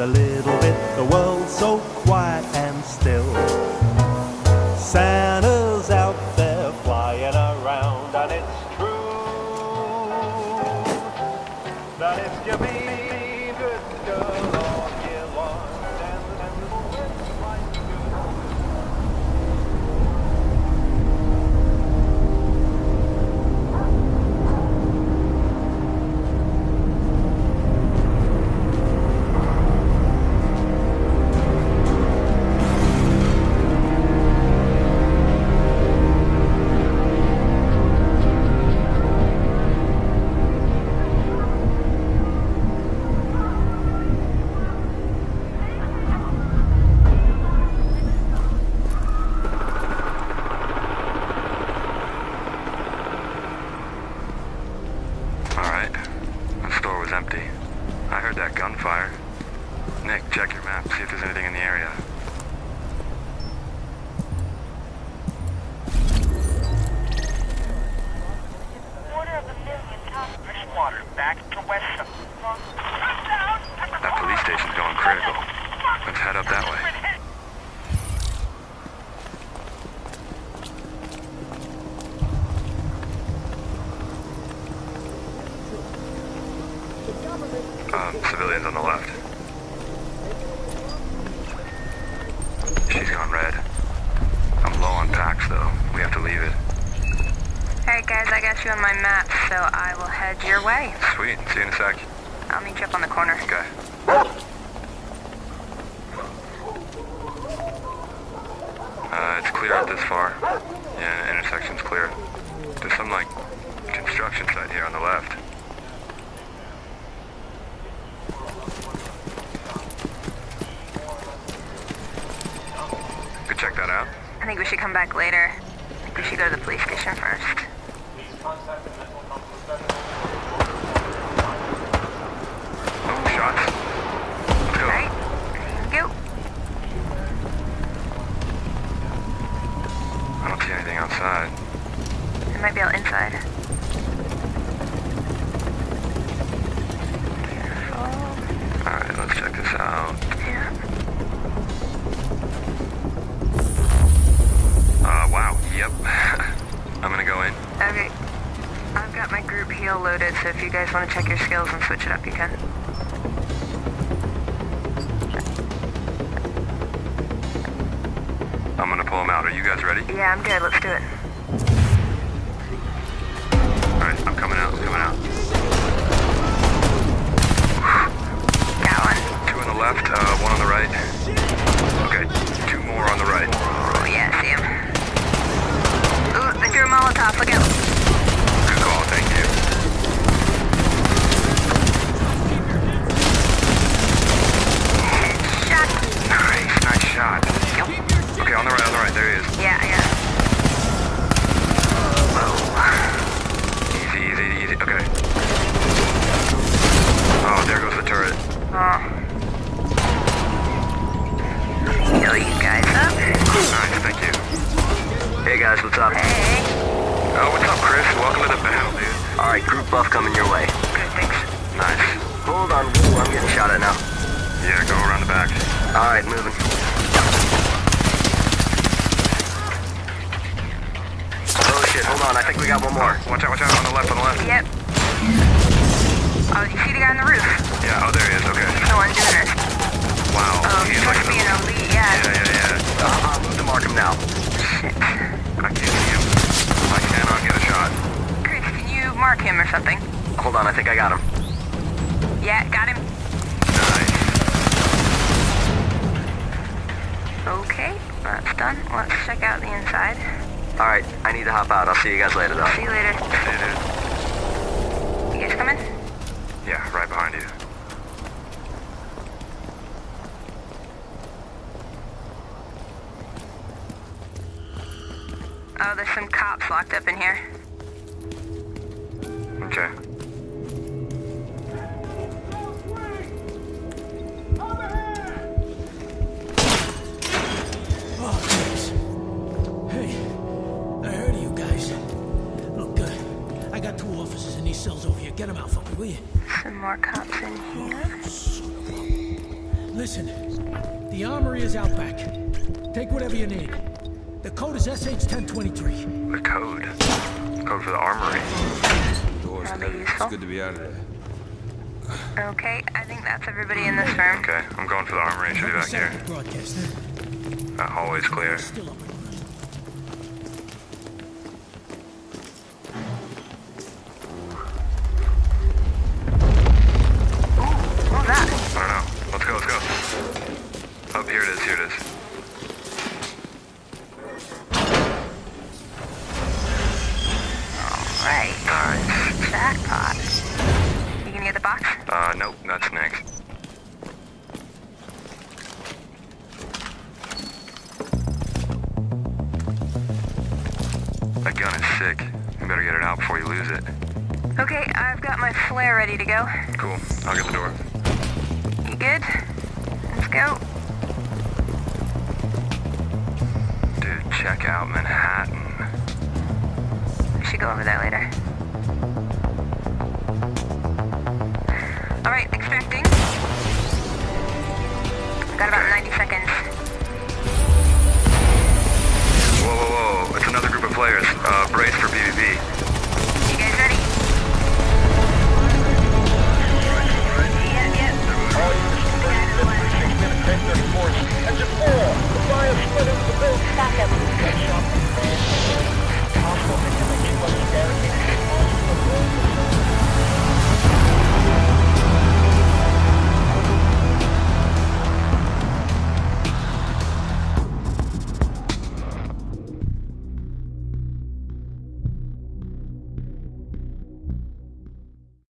a little bit. The world's so quiet and still. Gunfire. Nick, check your map, see if there's anything in the area. Quarter of a million tons of fresh water back to West. That police station's going critical. Let's head up that way. Um, civilians on the left. She's gone red. I'm low on packs though. We have to leave it. Alright guys, I got you on my map, so I will head your way. Sweet. See you in a sec. I'll meet you up on the corner. Okay. Uh, it's clear out this far. Yeah, intersection's clear. There's some, like, construction site here on the left. Could check that out. I think we should come back later. I think we should go to the police station first. Shots. Go. Alright, go. I don't see anything outside. It might be out inside. Alright, let's check this out. Yeah. So if you guys want to check your skills and switch it up, you can. I'm gonna pull him out. Are you guys ready? Yeah, I'm good. Let's do it. Alright, I'm coming out. I'm coming out. Got one. Two on the left, uh, one on the right. Guys, what's up? Hey. Oh, what's up, Chris? Welcome to the battle, dude. Alright, group buff coming your way. Good, thanks. Nice. Hold on, Ooh, I'm getting shot at now. Yeah, go around the back. Alright, moving. Oh shit, hold on, I think we got one more. Watch out, watch out, on the left, on the left. Yep. Oh, you see the guy on the roof? Yeah, oh, there he is, mark him or something? Hold on, I think I got him. Yeah, got him. Nice. Okay, that's done. Let's check out the inside. Alright, I need to hop out. I'll see you guys later though. See you later. See you, dude. You guys coming? Yeah, right behind you. Oh, there's some cops locked up in here. Cells over here. Get them out for me, will you? Some more cops in here. Son Listen, the armory is out back. Take whatever you need. The code is SH-1023. The code. Code for the armory. Door's heavy. It's good to be out of there. Okay, I think that's everybody in this room. Okay, I'm going for the armory. Should be back here. Second broadcast, huh? That hallway's clear. Uh, nope, that's next. That gun is sick. You better get it out before you lose it. Okay, I've got my flare ready to go. Cool. I'll get the door. You good? Let's go. Dude, check out Manhattan. We should go over there later. Alright,